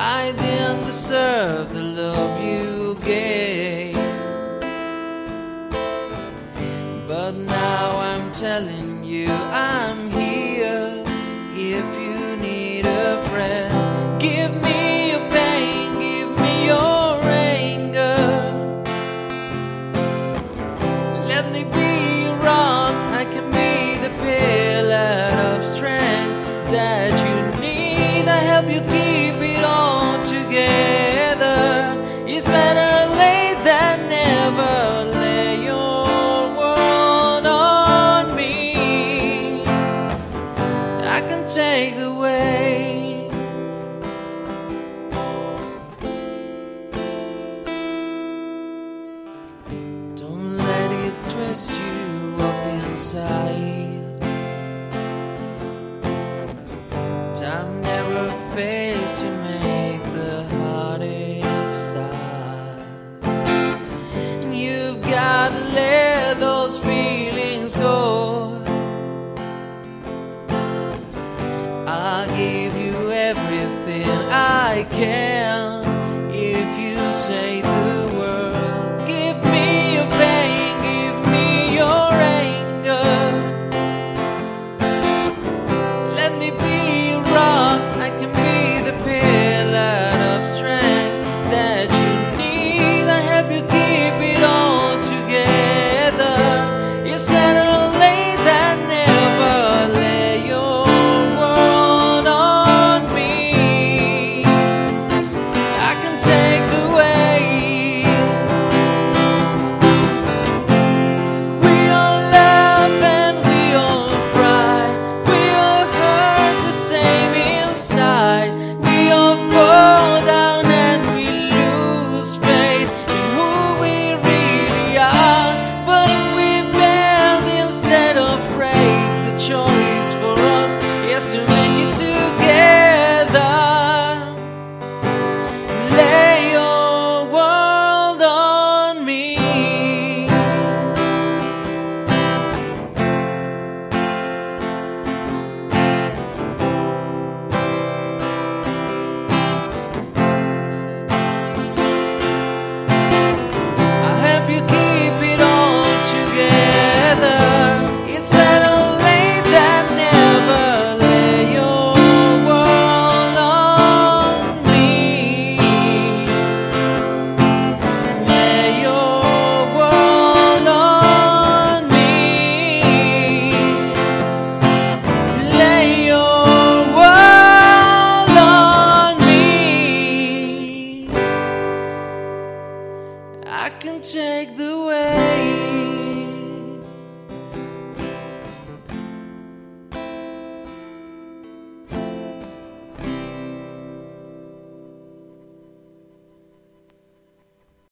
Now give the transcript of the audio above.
I didn't deserve the love you gave. But now I'm telling you I'm here if you need a friend. Give me your pain, give me your anger. Let me be your rock, I can I can take the weight. Don't let it twist you up inside. Time I'll give you everything I can if you say take the way.